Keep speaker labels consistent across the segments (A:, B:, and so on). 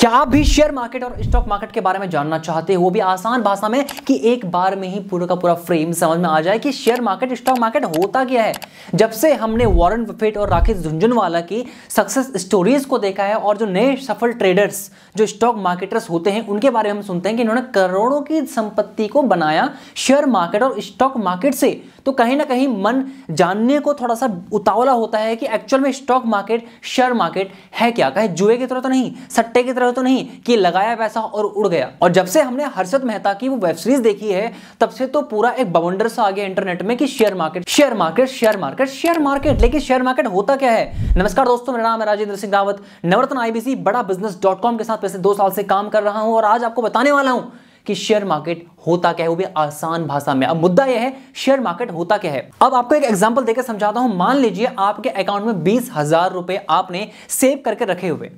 A: क्या आप भी शेयर मार्केट और स्टॉक मार्केट के बारे में जानना चाहते हो? वो भी आसान भाषा में कि एक बार में ही पूरा का पूरा फ्रेम समझ में आ जाए कि शेयर मार्केट स्टॉक मार्केट होता क्या है। जब से हमने वॉरेन बफेट और राकेश झुंझुनवाला की सक्सेस स्टोरीज को देखा है और जो नए सफल ट्रेडर्स जो स्टॉक मार्केटर्स होते हैं, उनके बारे में हम सुनते हैं कि इन्होंने करोड़ों की संपत्ति को बनाया शेयर मार्केट और स्टॉक मार्केट से। तो कहीं ना कहीं मन जानने को थोड़ा सा उतावला होता है कि एक्चुअल में स्टॉक मार्केट शेयर मार्केट है क्या? कहे जुए की तरह तो नहीं, सट्टे की तरह तो नहीं, कि लगाया पैसा और उड़ गया। और जब से हमने हर्षद मेहता की वो वेब सीरीज़ देखी है, तब से तो पूरा एक बवंडर सा आ गया इंटरनेट में कि share market share market share market share market लेकिन शेयर मार्केट होता क्या है? नमस्कार दोस्तों, मेरा नाम है Rajendra Singh Rawat. Navratna IBC Bada business dot com के साथ पिछले दो साल से काम कर रहा हूँ और आज आपको बताने वाला हूँ कि शेयर मार्केट होता क्या है, वो भी आसान भाषा में। अब मुद्दा यह है शेयर मार्केट होता क्या है? अब आपको एक एग्जांपल देकर समझाता हूँ। मान लीजिए आपके अकाउंट में बीस हज़ार रुपए आपने सेव करके रखे हुए।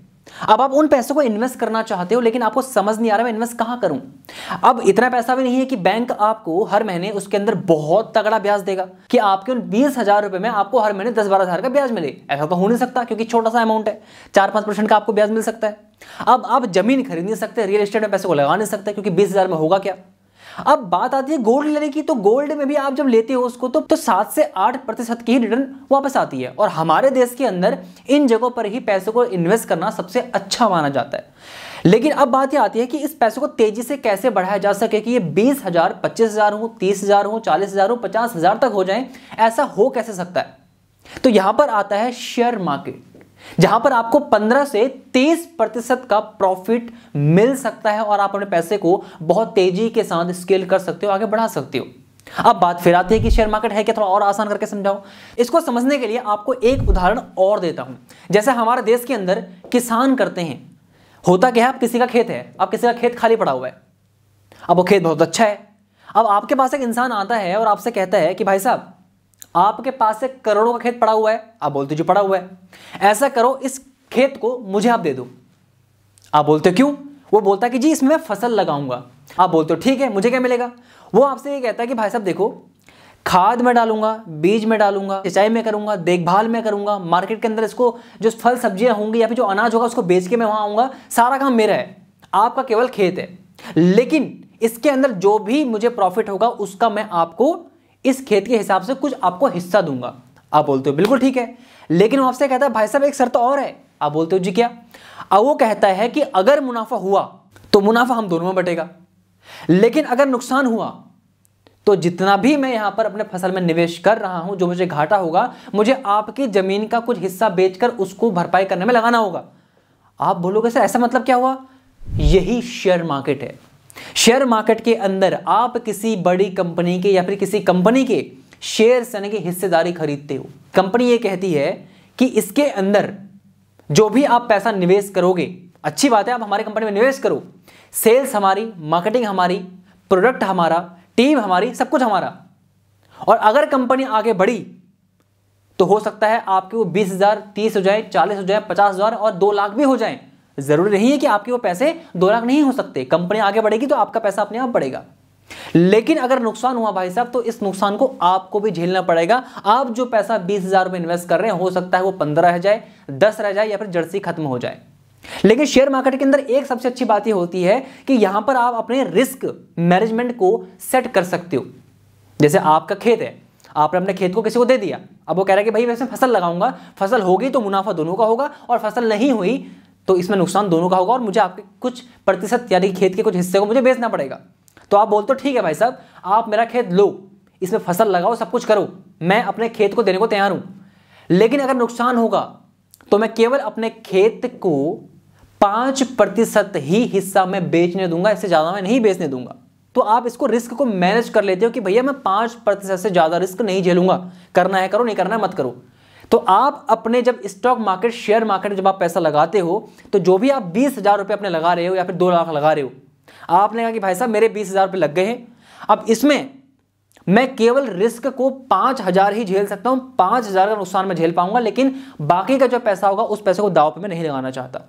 A: अब आप उन पैसों को इन्वेस्ट करना चाहते हो, लेकिन आपको समझ नहीं आ रहा मैं इन्वेस्ट कहाँ करूँ? अब इतना पैसा भी नहीं है कि बैंक आपको हर महीने उसके अंदर बहुत तगड़ा ब्याज देगा, कि आपके उन बीस हज़ार रुपए में आपको हर महीने दस बारह हज़ार का ब्याज मिले। ऐसा तो हो नहीं सकता, क्योंकि छोटा सा अमाउंट है। चार पाँच परसेंट का आपको ब्याज मिल सकता है। अब आप ज़मीन खरीद नहीं सकते रियल एस्टेट में पैसे को लगा नहीं सकते, क्योंकि बीस हज़ार में होगा क्या? अब बात आती है गोल्ड लेने की तो गोल्ड में भी आप जब लेते हो उसको तो, तो सात से आठ प्रतिशत की रिटर्न वापस आती है। और हमारे देश के अंदर इन जगहों पर ही पैसों को इन्वेस्ट करना सबसे अच्छा माना जाता है। लेकिन अब बात यह आती है कि इस पैसों को तेज़ी से कैसे बढ़ाया जा सके कि ये बीस हज़ार पच्चीस हज़ार हो तीस हज़ार हो चालीस हज़ार हो पचास हज़ार तक हो जाए ऐसा हो कैसे सकता है? तो यहाँ पर आता है शेयर मार्केट जहाँ पर आपको 15 से 30 प्रतिशत का प्रॉफिट मिल सकता है और आप अपने पैसे को बहुत तेज़ी के साथ स्केल कर सकते हो, आगे बढ़ा सकते हो। अब बात फिर आती है कि शेयर मार्केट है क्या? थोड़ा और आसान करके समझाओ इसको समझने के लिए आपको एक उदाहरण और देता हूँ। जैसे हमारे देश के अंदर किसान करते हैं। होता क्या है? आप किसी का खेत है, आप किसी का खेत खाली पड़ा हुआ है। अब वो खेत बहुत अच्छा है। अब आपके पास एक इंसान आता है और आपसे कहता है कि भाई साहब आपके पास से करोड़ों का खेत पड़ा हुआ है, आप बोलते जो पड़ा हुआ है। ऐसा करो, इस खेत को मुझे आप दे दो। आप बोलते क्यों? वो बोलता कि जी, इसमें फ़सल लगाऊँगा। आप बोलते हो, ठीक है, मुझे क्या मिलेगा? वो आपसे ये कहता है कि, भाई साहब, देखो, खाद में डालूँगा, बीज में डालूँगा, सिंचाई में करूँगा, देखभाल में करूँगा, मार्केट के अंदर इसको, जो फल, सब्ज़ियाँ होंगी या फिर जो अनाज होगा, उसको बेच के मैं वहाँ आऊँगा, सारा काम मेरा है। आपका केवल खेत है। लेकिन इसके अंदर जो भी मुझे प्रॉफिट होगा, उसका मैं आपको इस खेत के हिसाब से कुछ आपको हिस्सा दूँगा। आप बोलते हो, बिल्कुल ठीक है। लेकिन वो आपसे कहता है, भाई साहब, एक शर्त और है। आप बोलते हो, जी क्या? अब वो कहता है कि अगर मुनाफा हुआ तो मुनाफा हम दोनों में बटेगा। लेकिन अगर नुकसान हुआ तो जितना भी मैं यहाँ पर अपने फ़सल में निवेश कर रहा हूँ, जो मुझे घाटा होगा, मुझे आपकी ज़मीन का कुछ हिस्सा बेचकर उसको भरपाई करने में लगाना होगा। आप बोलोगे, सर, ऐसा मतलब क्या हुआ? यही शेयर मार्केट है। शेयर मार्केट के अंदर आप किसी बड़ी कंपनी के या फिर किसी कंपनी के शेयर यानी कि हिस्सेदारी खरीदते हो। कंपनी ये कहती है कि इसके अंदर जो भी आप पैसा निवेश करोगे, अच्छी बात है, आप हमारी कंपनी में निवेश करो। सेल्स हमारी मार्केटिंग हमारी प्रोडक्ट हमारा टीम हमारी, सब कुछ हमारा। और अगर कंपनी आगे बढ़ी तो हो सकता है आपके वो बीस हज़ार, तीस हो जाए, चालीस हो जाए, पचास हज़ार और दो लाख भी हो जाए। ज़रूरी नहीं है कि आपके वो पैसे दो लाख नहीं हो सकते। कंपनी आगे बढ़ेगी तो आपका पैसा अपने आप बढ़ेगा। लेकिन अगर नुकसान हुआ भाई साहब तो इस नुकसान को आपको भी झेलना पड़ेगा। आप जो पैसा बीस हज़ार रुपए इन्वेस्ट कर रहे हैं, हो सकता है वो पंद्रह रह जाए, दस रह जाए या फिर जर्सी खत्म हो जाए। लेकिन शेयर मार्केट के अंदर एक सबसे अच्छी बात यह होती है कि यहाँ पर आप अपने रिस्क मैनेजमेंट को सेट कर सकते हो। जैसे आपका खेत है, आपने अपने खेत को किसी को दे दिया। अब वो कह रहा है कि भाई वैसे फ़सल लगाऊँगा। फ़सल होगी तो मुनाफा दोनों का होगा और फ़सल नहीं हुई तो इसमें नुकसान दोनों का होगा और मुझे आपके कुछ प्रतिशत यानी खेत के कुछ हिस्से को मुझे बेचना पड़ेगा। तो आप बोलते हो, ठीक है भाई साहब, आप मेरा खेत लो, इसमें फ़सल लगाओ, सब कुछ करो, मैं अपने खेत को देने को तैयार हूँ। लेकिन अगर नुकसान होगा तो मैं केवल अपने खेत को पाँच प्रतिशत ही हिस्सा में बेचने दूँगा, इससे ज़्यादा मैं नहीं बेचने दूँगा। तो आप इसको रिस्क को मैनेज कर लेते हो कि भैया मैं पाँच प्रतिशत से ज़्यादा रिस्क नहीं झेलूँगा। करना है करो, नहीं करना है मत करो। तो आप अपने जब स्टॉक मार्केट शेयर मार्केट जब आप पैसा लगाते हो तो जो भी आप बीस हज़ार रुपये अपने लगा रहे हो या फिर दो लाख लगा रहे हो, आपने कहा कि भाई साहब, मेरे बीस हज़ार रुपये लग गए हैं। अब इसमें मैं केवल रिस्क को पाँच हज़ार ही झेल सकता हूँ, पाँच हज़ार का नुकसान मैं झेल पाऊँगा, लेकिन बाकी का जो पैसा होगा, उस पैसे को दाव पे मैं नहीं लगाना चाहता।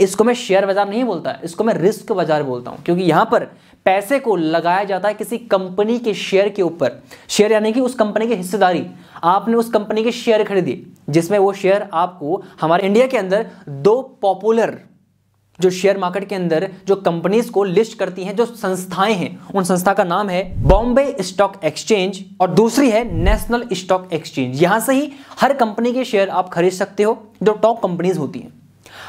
A: इसको मैं शेयर बाज़ार नहीं बोलता, इसको मैं रिस्क बाज़ार बोलता हूँ, क्योंकि यहाँ पर पैसे को लगाया जाता है किसी कंपनी के शेयर के ऊपर। शेयर यानी कि उस कंपनी की हिस्सेदारी। आपने उस कंपनी के शेयर खरीदी, जिसमें वो शेयर आपको हमारे इंडिया के अंदर दो पॉपुलर, जो शेयर मार्केट के अंदर जो कंपनीज़ को लिस्ट करती हैं, जो संस्थाएँ हैं, उन संस्था का नाम है बॉम्बे स्टॉक एक्सचेंज और दूसरी है नेशनल स्टॉक एक्सचेंज। यहाँ से ही हर कंपनी के शेयर आप खरीद सकते हो, जो टॉप कंपनीज़ होती हैं।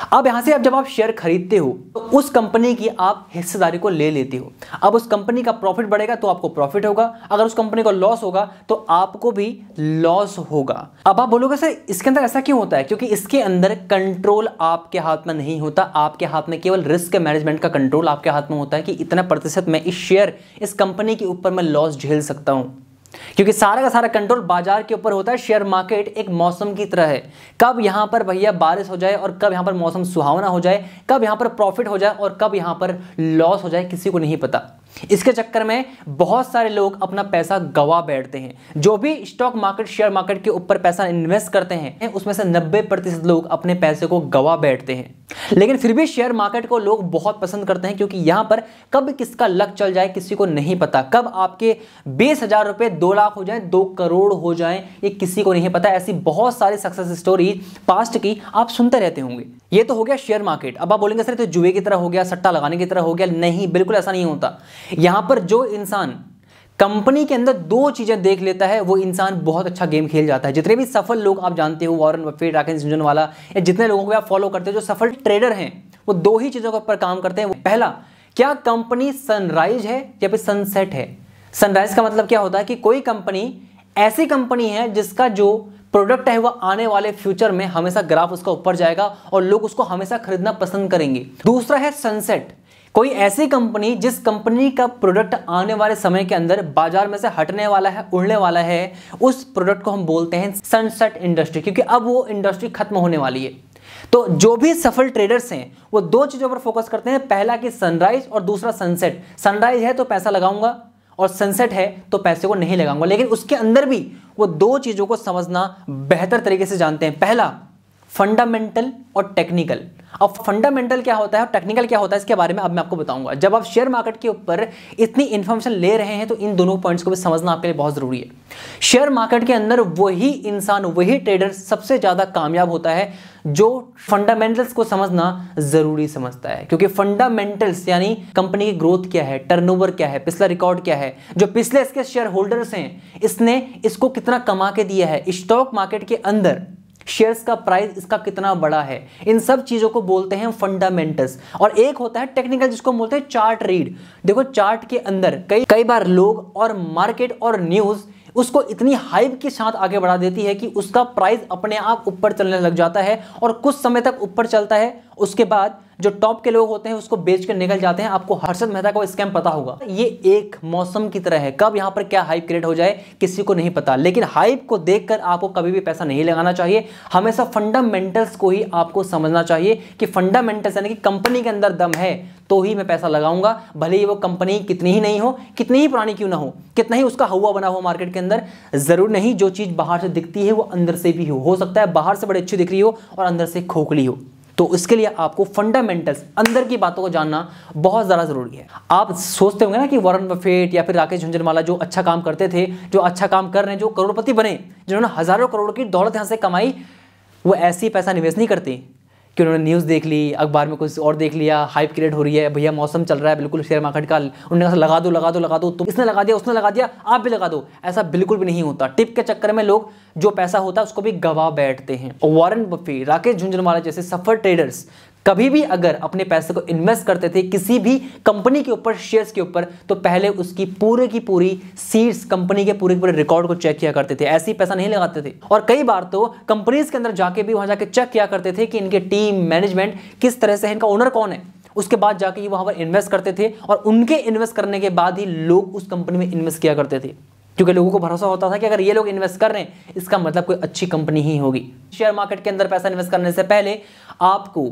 A: अब यहाँ से अब जब आप शेयर खरीदते हो तो उस कंपनी की आप हिस्सेदारी को ले लेते हो। अब उस कंपनी का प्रॉफिट बढ़ेगा तो आपको प्रॉफिट होगा। अगर उस कंपनी का लॉस होगा तो आपको भी लॉस होगा। अब आप बोलोगे, सर, इसके अंदर ऐसा क्यों होता है? क्योंकि इसके अंदर कंट्रोल आपके हाथ में नहीं होता। आपके हाथ में केवल रिस्क मैनेजमेंट का कंट्रोल आपके हाथ में होता है कि इतना प्रतिशत में इस शेयर इस कंपनी के ऊपर मैं लॉस झेल सकता हूँ। क्योंकि सारा का सारा कंट्रोल बाज़ार के ऊपर होता है शेयर मार्केट एक मौसम की तरह है। कब यहाँ पर भैया बारिश हो जाए और कब यहाँ पर मौसम सुहावना हो जाए, कब यहाँ पर प्रॉफिट हो जाए और कब यहाँ पर लॉस हो जाए, किसी को नहीं पता। इसके चक्कर में बहुत सारे लोग अपना पैसा गवा बैठते हैं। जो भी स्टॉक मार्केट शेयर मार्केट के ऊपर पैसा इन्वेस्ट करते हैं, उसमें से 90 प्रतिशत लोग अपने पैसे को गवा बैठते हैं। लेकिन फिर भी शेयर मार्केट को लोग बहुत पसंद करते हैं, क्योंकि यहाँ पर कब किसका लक चल जाए, किसी को नहीं पता। कब आपके बीस हज़ार रुपए दो लाख हो जाए, दो करोड़ हो जाए, ये किसी को नहीं पता। ऐसी बहुत सारी सक्सेस स्टोरी पास्ट की आप सुनते रहते होंगे। ये तो हो गया शेयर मार्केट अब आप बोलेंगे, सर तो जुए की तरह हो गया, सट्टा लगाने की तरह हो गया। नहीं, बिल्कुल ऐसा नहीं होता। यहाँ पर जो इंसान कंपनी के अंदर दो चीज़ें देख लेता है, वो इंसान बहुत अच्छा गेम खेल जाता है। जितने भी सफल लोग आप जानते हो, वॉरेन बफेट, राकेश वाला, या जितने लोगों को आप फॉलो करते हो, जो सफल ट्रेडर हैं, वो दो ही चीज़ों के ऊपर काम करते हैं। पहला, क्या कंपनी सनराइज है या फिर सनसेट है? सनराइज का मतलब क्या होता है कि कोई कंपनी ऐसी कंपनी है जिसका जो प्रोडक्ट है, वो आने वाले फ्यूचर में हमेशा ग्राफ उसका ऊपर जाएगा और लोग उसको हमेशा खरीदना पसंद करेंगे। दूसरा है सनसेट कोई ऐसी कंपनी, जिस कंपनी का प्रोडक्ट आने वाले समय के अंदर बाज़ार में से हटने वाला है, उड़ने वाला है, उस प्रोडक्ट को हम बोलते हैं सनसेट इंडस्ट्री क्योंकि अब वो इंडस्ट्री खत्म होने वाली है। तो जो भी सफल ट्रेडर्स हैं, वो दो चीज़ों पर फोकस करते हैं, पहला कि सनराइज और दूसरा सनसेट सनराइज है तो पैसा लगाऊँगा और सनसेट है तो पैसे को नहीं लगाऊँगा। लेकिन उसके अंदर भी वो दो चीज़ों को समझना बेहतर तरीके से जानते हैं। पहला फंडामेंटल और टेक्निकल। अब फंडामेंटल क्या होता है और टेक्निकल क्या होता है, इसके बारे में अब मैं आपको बताऊँगा। जब आप शेयर मार्केट के ऊपर इतनी इंफॉर्मेशन ले रहे हैं तो इन दोनों पॉइंट्स को भी समझना आपके लिए बहुत ज़रूरी है। शेयर मार्केट के अंदर वही इंसान, वही ट्रेडर सबसे ज़्यादा कामयाब होता है, जो फंडामेंटल्स को समझना ज़रूरी समझता है। क्योंकि फंडामेंटल्स यानी कंपनी की ग्रोथ क्या है टर्नओवर क्या है, पिछला रिकॉर्ड क्या है, जो पिछले इसके शेयर होल्डर्स हैं, इसने इसको कितना कमा के दिया है स्टॉक मार्केट के अंदर शेयर्स का प्राइस इसका कितना बड़ा है? इन सब चीज़ों को बोलते हैं फंडामेंटल्स और एक होता है टेक्निकल जिसको बोलते हैं चार्ट रीड देखो चार्ट के अंदर कई कई बार लोग और मार्केट और न्यूज़ उसको इतनी हाइप के साथ आगे बढ़ा देती है कि उसका प्राइस अपने आप ऊपर चलने लग जाता है और कुछ समय तक ऊपर चलता है उसके बाद जो टॉप के लोग होते हैं, उसको बेच कर निकल जाते हैं। आपको हर्षद मेहता का स्कैम पता होगा। ये एक मौसम की तरह है। कब यहाँ पर क्या हाइप क्रिएट हो जाए, किसी को नहीं पता। लेकिन हाइप को देखकर आपको कभी भी पैसा नहीं लगाना चाहिए। हमेशा फंडामेंटल्स को ही आपको समझना चाहिए कि फंडामेंटल्स यानी कि कंपनी के अंदर दम है तो ही मैं पैसा लगाऊँगा। भले ही वो कंपनी कितनी ही नहीं हो, कितनी ही पुरानी क्यों ना हो, कितना ही उसका हवा बना हो मार्केट के अंदर, ज़रूर नहीं। जो चीज़ बाहर से दिखती है, वो अंदर से भी हो। हो सकता है बाहर से बड़ी अच्छी दिख रही हो और अंदर से खोखली हो। तो इसके लिए आपको फंडामेंटल्स अंदर की बातों को जानना बहुत ज़्यादा ज़रूरी है। आप सोचते होंगे ना कि वरुण बफेट या फिर राकेश झुंझुनवाला जो अच्छा काम करते थे, जो अच्छा काम कर रहे हैं, जो करोड़पति बने, जिन्होंने हज़ारों करोड़ की दौलत यहाँ से कमाई, वो ऐसी पैसा निवेश नहीं करते। कि उन्होंने न्यूज़ देख ली, अखबार में कुछ और देख लिया हाइप क्रिएट हो रही है, भैया मौसम चल रहा है, बिल्कुल शेयर मार्केट का, उन्होंने कहा, लगा दो लगा दो लगा दो तो इसने लगा दिया, उसने लगा दिया, आप भी लगा दो। ऐसा बिल्कुल भी नहीं होता। टिप के चक्कर में लोग, जो पैसा होता है, उसको भी गवा बैठते हैं। वारन बफी राकेश झुंझुनवाला जैसे सफ़र ट्रेडर्स कभी भी अगर अपने पैसे को इन्वेस्ट करते थे किसी भी कंपनी के ऊपर, शेयर्स के ऊपर तो पहले उसकी पूरे की पूरी सीट्स कंपनी के पूरे पूरे रिकॉर्ड को चेक किया करते थे। ऐसे ही पैसा नहीं लगाते थे। और कई बार तो कंपनीज़ के अंदर जाके भी वहाँ जाके चेक किया करते थे कि इनके टीम, मैनेजमेंट किस तरह से है, इनका ओनर कौन है। उसके बाद जाके ये वहाँ पर इन्वेस्ट करते थे और उनके इन्वेस्ट करने के बाद ही लोग उस कंपनी में इन्वेस्ट किया करते थे। क्योंकि लोगों को भरोसा होता था कि अगर ये लोग इन्वेस्ट कर रहे हैं, इसका मतलब कोई अच्छी कंपनी ही होगी। शेयर मार्केट के अंदर पैसा इन्वेस्ट करने से पहले आपको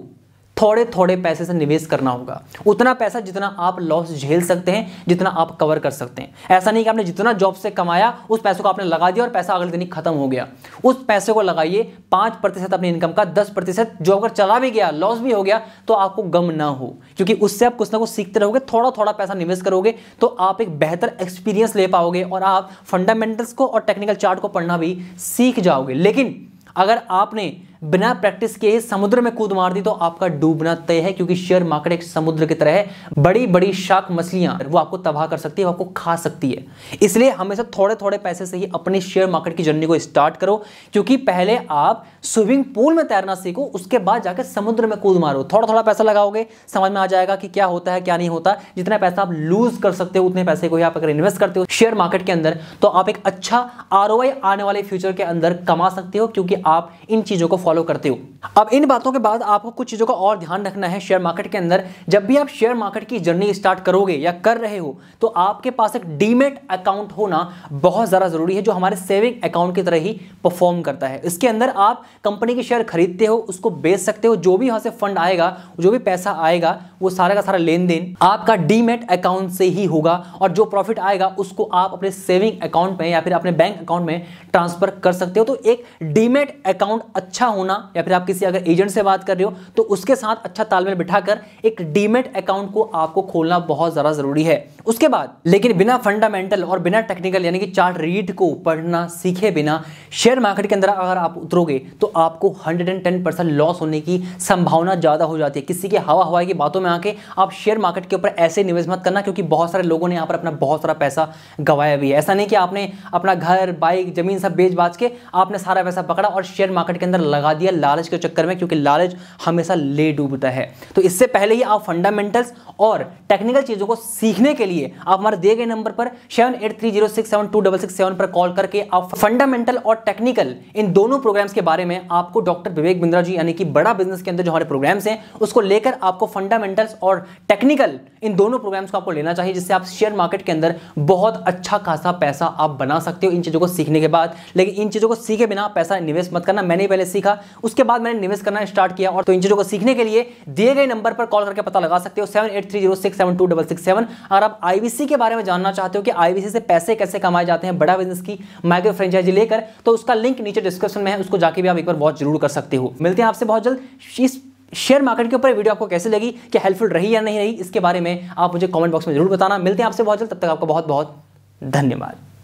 A: थोड़े थोड़े पैसे से निवेश करना होगा। उतना पैसा जितना आप लॉस झेल सकते हैं, जितना आप कवर कर सकते हैं। ऐसा नहीं कि आपने जितना जॉब से कमाया, उस पैसे को आपने लगा दिया और पैसा अगले दिन ही खत्म हो गया। उस पैसे को लगाइए, पाँच प्रतिशत अपनी इनकम का, दस प्रतिशत जो अगर चला भी गया लॉस भी हो गया तो आपको गम ना हो। क्योंकि उससे आप कुछ ना कुछ सीखते रहोगे थोड़ा थोड़ा पैसा निवेश करोगे तो आप एक बेहतर एक्सपीरियंस ले पाओगे और आप फंडामेंटल्स को और टेक्निकल चार्ट को पढ़ना भी सीख जाओगे। लेकिन अगर आपने बिना प्रैक्टिस किए समुद्र में कूद मार दी तो आपका डूबना तय है, क्योंकि शेयर मार्केट एक समुद्र की तरह है। बड़ी बड़ी शाक मछलियाँ, वो आपको तबाह कर सकती है, वो आपको खा सकती है। इसलिए हमेशा थोड़े थोड़े पैसे से ही अपनी शेयर मार्केट की जर्नी को स्टार्ट करो, क्योंकि पहले आप स्विमिंग पूल में तैरना सीखो, उसके बाद जाकर समुद्र में कूद मारो। थोड़ा थोड़ा पैसा लगाओगे, समझ में आ जाएगा कि क्या होता है, क्या नहीं होता। जितना पैसा आप लूज कर सकते हो, उतने पैसे को ही आप अगर इन्वेस्ट करते हो शेयर मार्केट के अंदर तो आप एक अच्छा आर आने वाले फ्यूचर के अंदर कमा सकते हो, क्योंकि आप इन चीज़ों को फॉलो करते हो। अब इन बातों के बाद आपको कुछ चीज़ों का और ध्यान रखना है शेयर मार्केट के अंदर। जब भी आप शेयर मार्केट की जर्नी स्टार्ट करोगे या कर रहे हो तो आपके पास एक डीमेट अकाउंट होना बहुत ज़्यादा ज़रूरी है, जो हमारे सेविंग अकाउंट की तरह ही परफॉर्म करता है। इसके अंदर आप कंपनी की शेयर खरीदते हो, उसको बेच सकते हो, जो भी यहाँ से फंड आएगा, जो भी पैसा आएगा, वो सारा का सारा लेन देन आपका डीमेट अकाउंट से ही होगा, और जो प्रॉफिट आएगा, उसको आप अपने सेविंग अकाउंट में या फिर अपने बैंक अकाउंट में ट्रांसफ़र कर सकते हो। तो एक डीमेट अकाउंट अच्छा या फिर आप किसी अगर एजेंट से बात कर रहे हो तो उसके साथ अच्छा तालमेल बिठाकर एक डीमेट अकाउंट को आपको खोलना बहुत ज़्यादा ज़रूरी है। उसके बाद, लेकिन बिना फंडामेंटल और बिना टेक्निकल, यानी कि चार्ट रीड को पढ़ना सीखे बिना, शेयर मार्केट के अंदर अगर आप उतरोगे तो आपको 110 परसेंट लॉस होने की संभावना ज़्यादा हो जाती है। किसी के हवा हवाई की बातों में आके आप शेयर मार्केट के ऊपर ऐसे निवेश मत करना, क्योंकि बहुत सारे लोगों ने यहाँ पर अपना बहुत सारा पैसा गवाया भी है। ऐसा नहीं कि आपने अपना घर, बाइक, ज़मीन सब बेच बाच के आपने सारा पैसा पकड़ा और शेयर मार्केट के अंदर लगा दिया लालच के चक्कर में, क्योंकि लालच हमेशा ले डूबता है। तो इससे पहले ही आप फंडामेंटल्स और टेक्निकल चीज़ों को सीखने के लिए आप हमारे दिए गए नंबर पर seven eight three zero six seven two double six seven पर कॉल करके आप फंडामेंटल और टेक्निकल इन दोनों प्रोग्राम्स के बारे में आपको डॉक्टर विवेक बिंद्रा जी, यानी कि बड़ा बिज़नेस के अंदर जो हमारे प्रोग्राम्स हैं, उसको लेकर आपको फंडामेंटल्स और टेक्निकल इन दोनों प्रोग्राम्स को आपको लेना चाहिए, जिससे आप शेयर मार्केट के अंदर बहुत अच्छा खासा पैसा आप बना सकते हो इन चीज़ों को सीखने के बाद। लेकिन इन चीज़ों को सीखे बिना पैसा निवेश मत करना, मैंने पहले सीखा उसके बाद मैंने निवेश करना स्टार्ट किया और तो इन चीज़ों को सीखने के लिए दिए गए नंबर पर कॉल करके पता लगा सकते हो seven eight three zero six seven two double six seven अगर आप आईवीसी के बारे में जानना चाहते हो कि आईवीसी से पैसे कैसे कमाए जाते हैं, बड़ा बिज़नेस की माइक्रो फ्रेंचाइजी लेकर तो उसका लिंक नीचे डिस्क्रिप्शन में है, उसको जाके भी आप एक बार वॉच ज़रूर कर सकते हो। मिलते हैं आपसे बहुत जल्द। इस शेयर मार्केट के ऊपर वीडियो आपको कैसे लगी कि हेल्पफुल रही या नहीं रही, इसके बारे में आप मुझे कमेंट बॉक्स में ज़रूर बताना। मिलते हैं आपसे बहुत जल्द, तब तक आपका बहुत बहुत धन्यवाद।